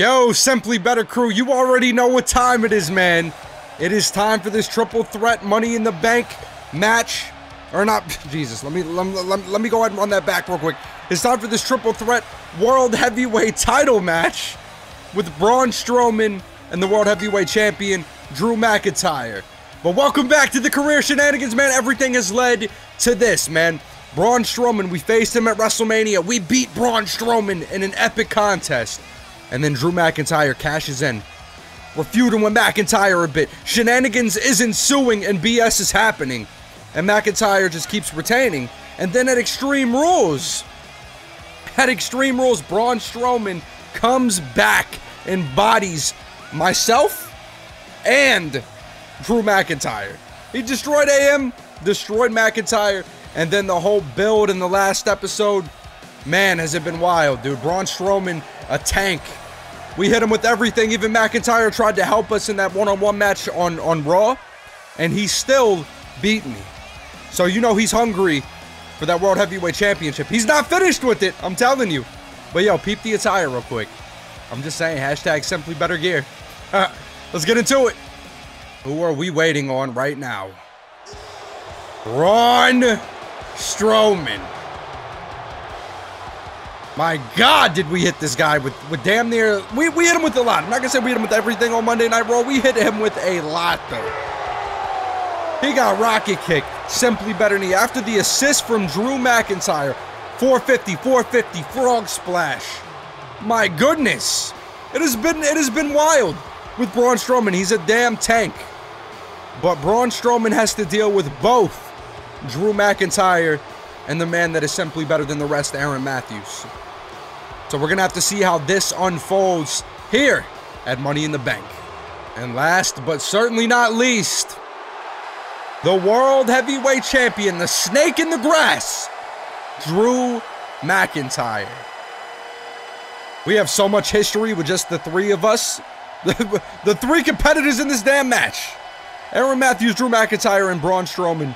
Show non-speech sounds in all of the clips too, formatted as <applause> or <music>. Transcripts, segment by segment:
Yo, Simply Better Crew, you already know what time it is, man. It is time for this triple threat Money in the Bank match. Or not, <laughs> Jesus, let me, let, let, let me go ahead and run that back real quick. It's time for this triple threat World Heavyweight title match with Braun Strowman and the World Heavyweight Champion, Drew McIntyre. But welcome back to the career shenanigans, man. Everything has led to this, man. Braun Strowman, we faced him at WrestleMania. We beat Braun Strowman in an epic contest. And then Drew McIntyre cashes in. We're feuding with McIntyre a bit. Shenanigans is ensuing and BS is happening. And McIntyre just keeps retaining. And then at Extreme Rules, at Extreme Rules, Braun Strowman comes back and bodies myself and Drew McIntyre. He destroyed AM, destroyed McIntyre, and then the whole build in the last episode. Man, has it been wild, dude. Braun Strowman, a tank. We hit him with everything. Even McIntyre tried to help us in that one-on-one match on, on Raw, and he still beat me. So you know he's hungry for that World Heavyweight Championship. He's not finished with it, I'm telling you. But yo, peep the attire real quick. I'm just saying, hashtag simply better gear. <laughs> Let's get into it. Who are we waiting on right now? Braun Strowman. My God, did we hit this guy with, with damn near... We, we hit him with a lot. I'm not going to say we hit him with everything on Monday Night Raw. We hit him with a lot, though. He got rocket kicked. Simply better he. After the assist from Drew McIntyre. 450, 450, frog splash. My goodness. It has been it has been wild with Braun Strowman. He's a damn tank. But Braun Strowman has to deal with both Drew McIntyre and the man that is simply better than the rest, Aaron Matthews. So we're going to have to see how this unfolds here at Money in the Bank. And last but certainly not least, the World Heavyweight Champion, the snake in the grass, Drew McIntyre. We have so much history with just the three of us. <laughs> The, three competitors in this damn match. Aaron Matthews, Drew McIntyre, and Braun Strowman.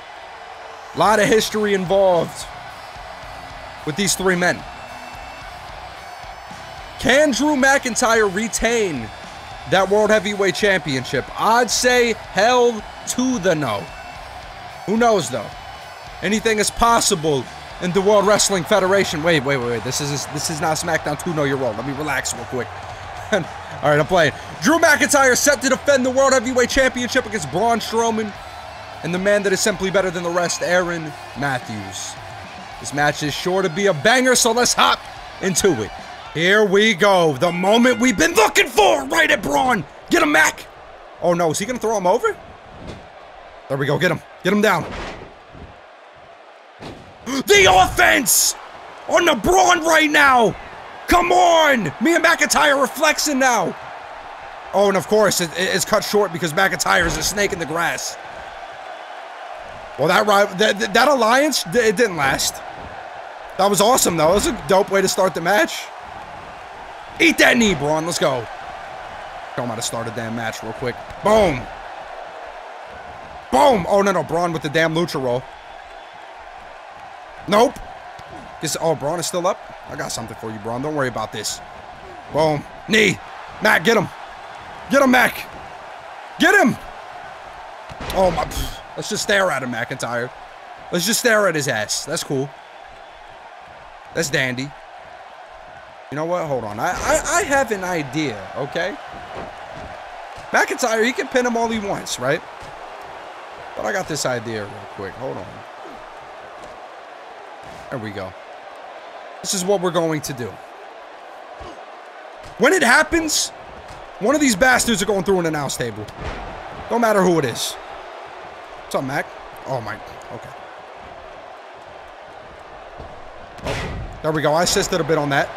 A lot of history involved with these three men. Can Drew McIntyre retain that World Heavyweight Championship? I'd say hell to the no. Who knows, though? Anything is possible in the World Wrestling Federation. Wait, wait, wait, wait. This is this is not SmackDown 2 Know Your Role. Let me relax real quick. <laughs> All right, I'm playing. Drew McIntyre set to defend the World Heavyweight Championship against Braun Strowman and the man that is simply better than the rest, Aaron Matthews. This match is sure to be a banger, so let's hop into it. Here we go. The moment we've been looking for right at Braun. Get him, Mac. Oh, no. Is he going to throw him over? There we go. Get him. Get him down. <gasps> The offense on the Braun right now. Come on. Me and McIntyre are flexing now. Oh, and of course, it, it's cut short because McIntyre is a snake in the grass. Well, that that, that alliance, it didn't last. That was awesome, though. It was a dope way to start the match. Eat that knee, Braun. Let's go. Show him how to start a damn match real quick. Boom. Boom. Oh, no, no. Braun with the damn lucha roll. Nope. Guess, oh, Braun is still up? I got something for you, Braun. Don't worry about this. Boom. Knee. Mac, get him. Get him, Mac. Get him. Oh, my. Let's just stare at him, McIntyre. Let's just stare at his ass. That's cool. That's dandy. You know what? Hold on. I, I, I have an idea, okay? McIntyre, he can pin him all he wants, right? But I got this idea real quick. Hold on. There we go. This is what we're going to do. When it happens, one of these bastards are going through an announce table. Don't matter who it is. What's up, Mac? Oh, my. Okay. Oh, there we go. I assisted a bit on that.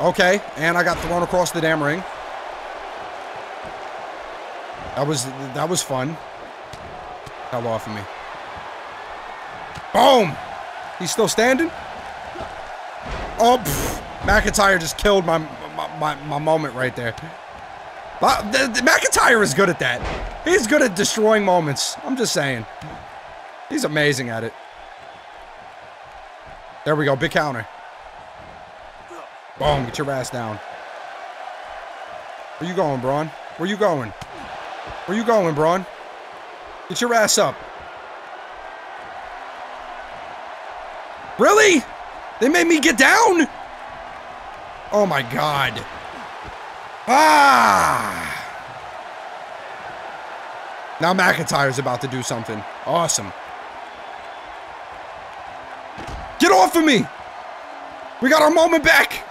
Okay. And I got thrown across the damn ring. That was that was fun. Hell off of me. Boom! He's still standing? Oh, pff, McIntyre just killed my, my, my, my moment right there. But the, the, McIntyre is good at that. He's good at destroying moments. I'm just saying. He's amazing at it. There we go. Big counter. Boom. Get your ass down. Where you going, Braun? Where you going? Where you going, Braun? Get your ass up. Really? They made me get down? Oh my god. Ah! Now McIntyre's about to do something. Awesome. Get off of me! We got our moment back!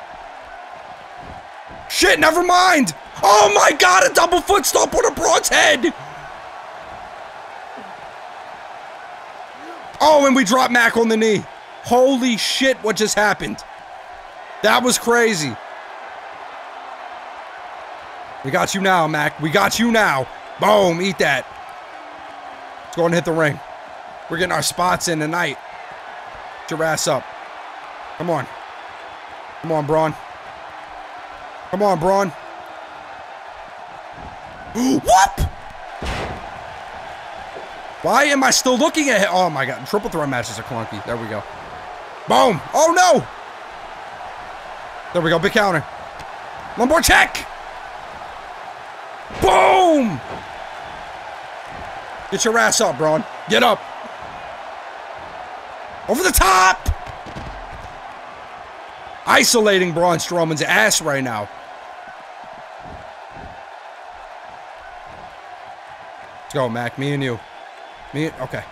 Shit, never mind! Oh my god, a double foot stomp on a Braun's head! Oh, and we drop Mac on the knee. Holy shit, what just happened? That was crazy. We got you now, Mac. We got you now. Boom, eat that. Let's go and hit the ring. We're getting our spots in tonight. Get your ass up. Come on. Come on, Braun. Come on, Braun. <gasps> Whoop! Why am I still looking at him? Oh my god, triple threat matches are clunky. There we go. Boom! Oh no! There we go, big counter. One more check! Boom! Get your ass up, Braun. Get up. Over the top! Isolating Braun Strowman's ass right now. Go, Mac. Me and you. Me. Okay.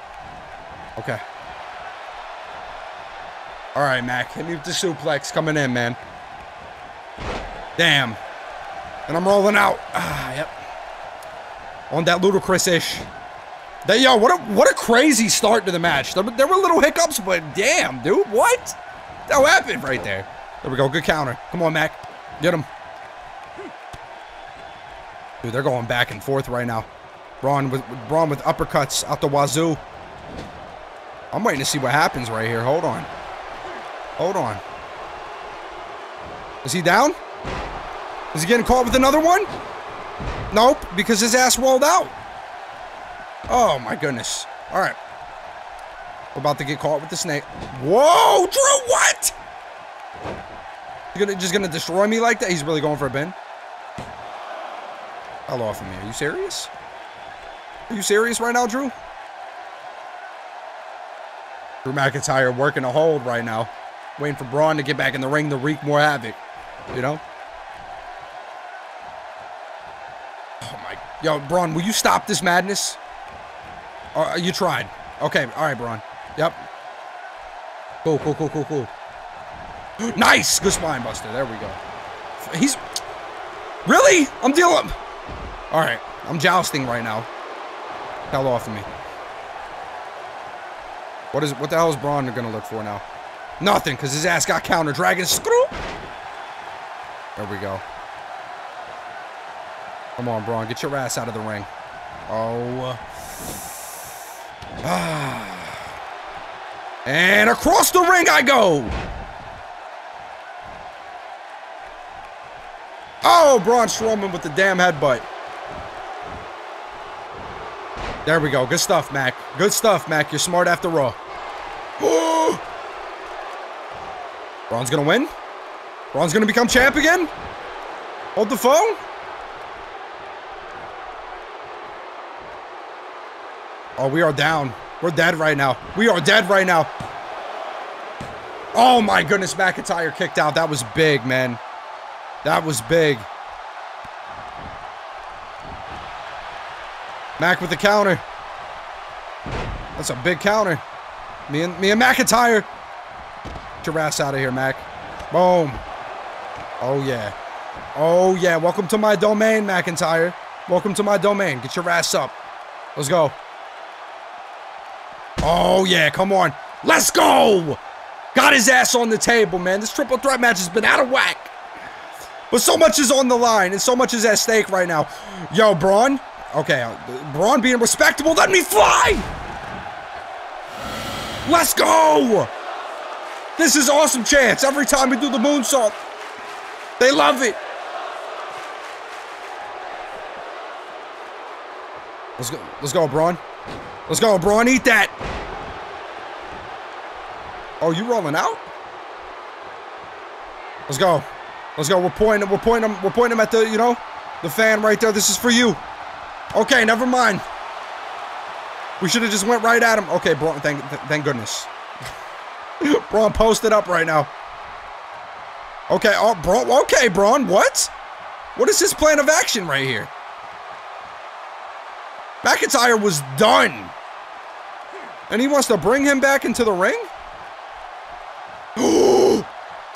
Okay. All right, Mac. Hit me with the suplex coming in, man. Damn. And I'm rolling out. Ah, yep. On that ludicrous-ish. That, yo, what a what a crazy start to the match. There, there were little hiccups, but damn, dude, what? That happened right there. There we go. Good counter. Come on, Mac. Get him. Dude, they're going back and forth right now. Braun with Braun with uppercuts out the wazoo. I'm waiting to see what happens right here. Hold on. Hold on. Is he down? Is he getting caught with another one? Nope, because his ass rolled out. Oh my goodness. All right. We're about to get caught with the snake. Whoa, Drew, what? You gonna just gonna destroy me like that? He's really going for a bin. Hell off of me. Are you serious? Are you serious right now, Drew? Drew McIntyre working a hold right now. Waiting for Braun to get back in the ring to wreak more havoc. You know? Oh my. Yo, Braun, will you stop this madness? Uh, you tried. Okay, alright, Braun. Yep. Cool, cool, cool, cool, cool. <gasps> nice! Good spine buster. There we go. He's... Really? I'm dealing... Alright. I'm jousting right now. Hell off of me. What is what the hell is Braun gonna look for now? Nothing, because his ass got counter. Dragon screw. There we go. Come on, Braun. Get your ass out of the ring. Oh. Ah. And across the ring I go. Oh, Braun Strowman with the damn headbutt. There we go. Good stuff, Mac. Good stuff, Mac. You're smart after all. <gasps> Braun's gonna win? Braun's gonna become champ again? Hold the phone? Oh, we are down. We're dead right now. We are dead right now. Oh my goodness, McIntyre kicked out. That was big, man. That was big. Mac with the counter. That's a big counter. Me and me and McIntyre. Get your ass out of here, Mac. Boom. Oh yeah. Oh yeah. Welcome to my domain, McIntyre. Welcome to my domain. Get your ass up. Let's go. Oh yeah, come on. Let's go! Got his ass on the table, man. This triple threat match has been out of whack. But so much is on the line, and so much is at stake right now. Yo, Braun. Okay, Braun being respectable, let me fly! Let's go! This is awesome chance every time we do the moonsault. They love it. Let's go. Let's go, Braun. Let's go, Braun. Eat that. Oh, you rolling out? Let's go. Let's go. We're pointing. We're pointing. We're pointing at the. You know. The fan right there. This is for you. Okay, never mind. We should have just went right at him. Okay, Braun, thank, th thank goodness. <laughs> Braun posted up right now. Okay, oh, Braun, okay, Braun, what? What is his plan of action right here? McIntyre was done. And he wants to bring him back into the ring? <gasps> oh,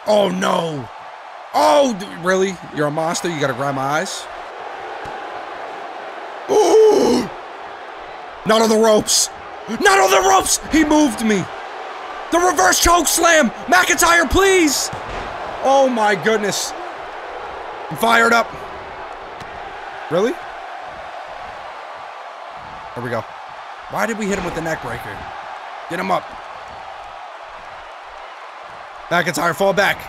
no. Oh, really? You're a monster? You gotta grab my eyes? Ooh! Not on the ropes! Not on the ropes! He moved me! The reverse choke slam! McIntyre, please! Oh my goodness. I'm fired up. Really? There we go. Why did we hit him with the neck breaker? Get him up. McIntyre, fall back.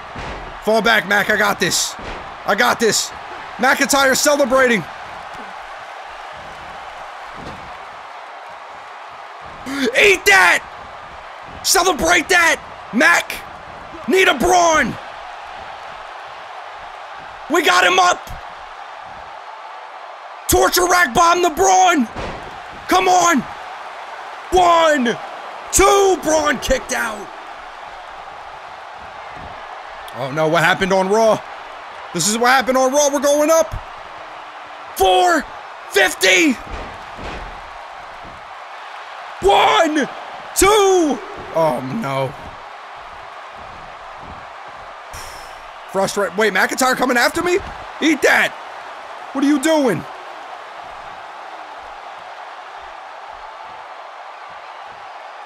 Fall back, Mac. I got this. I got this. McIntyre celebrating. That! Celebrate that! Mac! Need a Braun! We got him up! Torture rack bomb the Braun! Come on! One! Two! Braun kicked out! Oh no, what happened on Raw? This is what happened on Raw. We're going up! Four! Fifty! One! Two! Oh no. Frustrate. Wait, McIntyre coming after me? Eat that! What are you doing?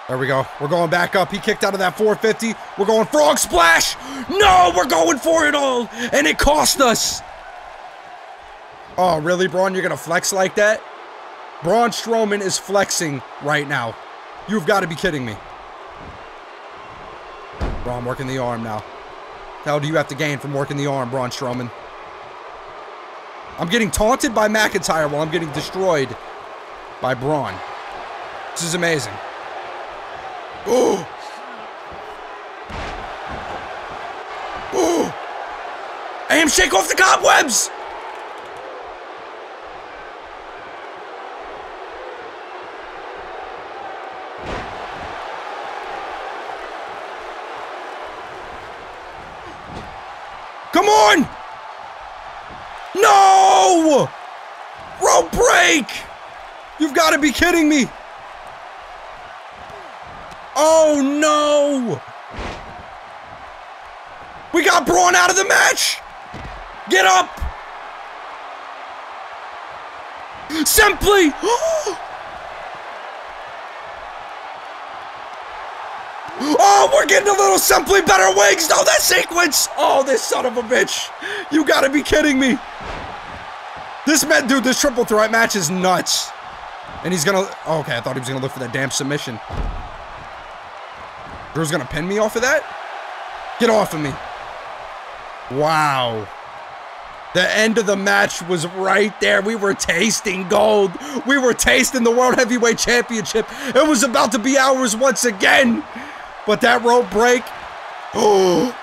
There we go. We're going back up. He kicked out of that 450. We're going frog splash. No, we're going for it all. And it cost us. Oh, really, Braun? You're going to flex like that? Braun Strowman is flexing right now. You've got to be kidding me. Braun working the arm now. How do you have to gain from working the arm, Braun Strowman? I'm getting taunted by McIntyre while I'm getting destroyed by Braun. This is amazing. Oh! Oh! AM shake off the cobwebs! Come on! No! Rope break! You've got to be kidding me! Oh no! We got Braun out of the match! Get up! Simply! <gasps> Oh! Oh, we're getting a little simply better wings. Oh, that sequence. Oh, this son of a bitch. You gotta be kidding me. This man, dude, this triple threat match is nuts. And he's gonna, oh, okay, I thought he was gonna look for that damn submission. Drew's gonna pin me off of that? Get off of me. Wow. The end of the match was right there. We were tasting gold. We were tasting the World Heavyweight Championship. It was about to be ours once again. But that rope break. <gasps> Oh.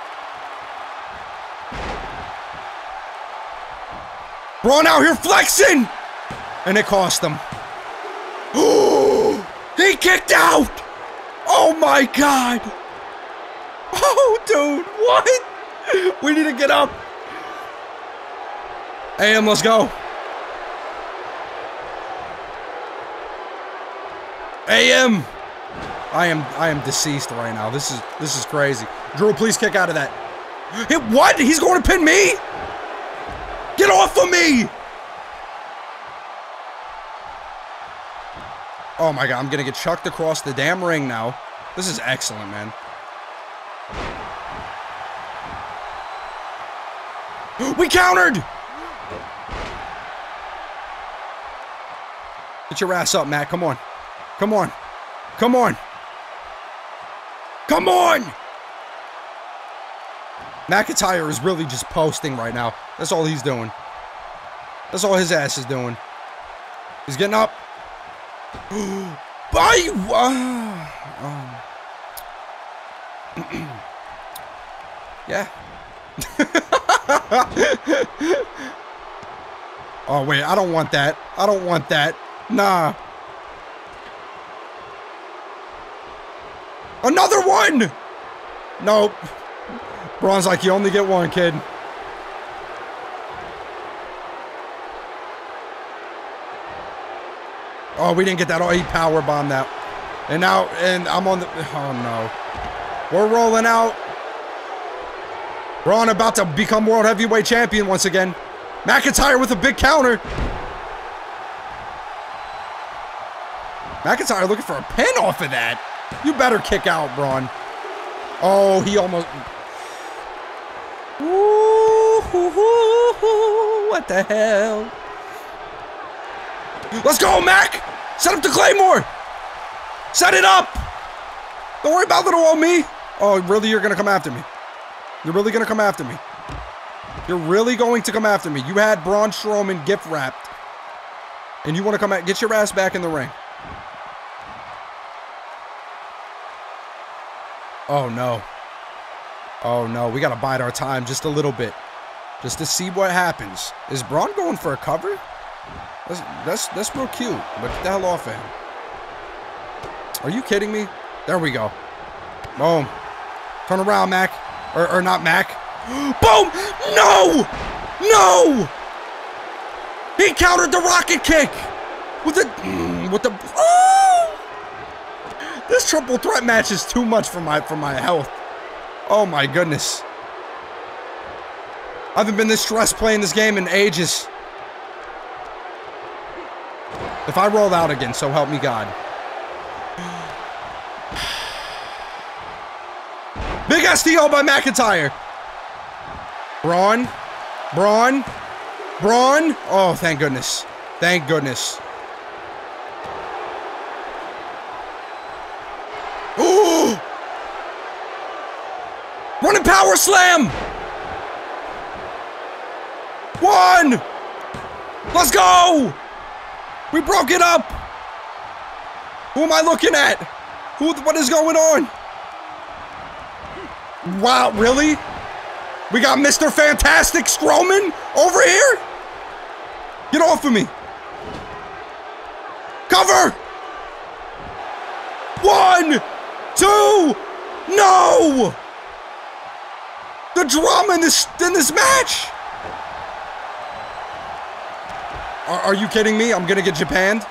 Braun out here flexing. And it cost him. Oh. <gasps> He kicked out. Oh my god. <laughs> Oh, dude. What? <laughs> We need to get up. AM, let's go. AM. I am I am deceased right now. This is this is crazy. Drew, please kick out of that. Hit what? He's going to pin me? Get off of me! Oh my god, I'm gonna get chucked across the damn ring now. This is excellent, man. We countered! Get your ass up, Matt. Come on. Come on. Come on. Come on! McIntyre is really just posting right now. That's all he's doing. That's all his ass is doing. He's getting up. <gasps> Bye! Uh, um. <clears throat> yeah. <laughs> Oh, wait. I don't want that. I don't want that. Nah. Another one! Nope. Braun's like, you only get one, kid. Oh, we didn't get that. Oh, he power bombed that. And now, and I'm on the, oh no. We're rolling out. Braun about to become world heavyweight champion once again. McIntyre with a big counter. McIntyre looking for a pin off of that. You better kick out, Braun. Oh, he almost... Ooh, hoo, hoo, hoo. what the hell? Let's go, Mac! Set up the Claymore! Set it up! Don't worry about little old me. Oh, really? You're going to come after me? You're really going to come after me? You're really going to come after me? You had Braun Strowman gift wrapped. And you want to come at... Get your ass back in the ring. Oh, no. Oh, no. We got to bide our time just a little bit. Just to see what happens. Is Braun going for a cover? That's, that's, that's real cute. But get the hell off of him. Are you kidding me? There we go. Boom. Turn around, Mac. Or, or not Mac. <gasps> Boom! No! No! He countered the rocket kick! With the... <clears throat> With the... Oh! This triple threat match is too much for my for my health. Oh my goodness. I haven't been this stressed playing this game in ages. If I roll out again, so help me God. Big STO by McIntyre. Braun. Braun. Braun. Oh, thank goodness. Thank goodness. Ooh! Running power slam! One! Let's go! We broke it up! Who am I looking at? Who, what is going on? Wow, really? We got Mr. Fantastic Strowman over here? Get off of me. Cover! One, two, no! The drama in this in this match! Are, are you kidding me? I'm gonna get Japanned?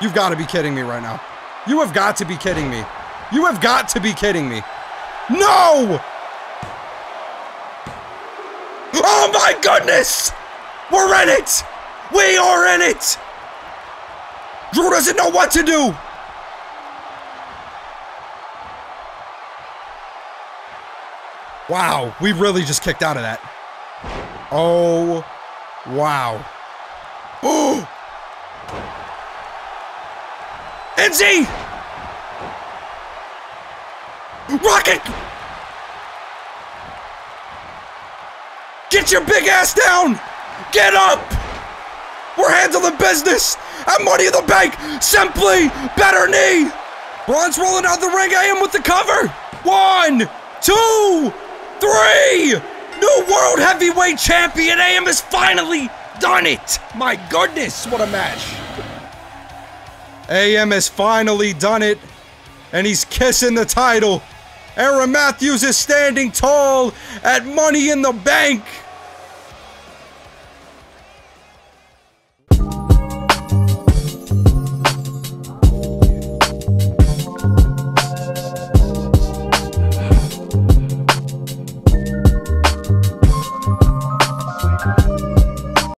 You've got to be kidding me right now. You have got to be kidding me. You have got to be kidding me. No! Oh my goodness! We're in it! We are in it! Drew doesn't know what to do! Wow, we really just kicked out of that. Oh, wow. Oh! NZ! Rocket! Get your big ass down! Get up! We're handling business! At Money in the Bank! Simply better knee! Braun's rolling out the ring. I am with the cover! One, two, three! New World Heavyweight Champion AM has finally done it! My goodness, what a match! AM has finally done it, and he's kissing the title. Aaron Matthews is standing tall at Money in the Bank.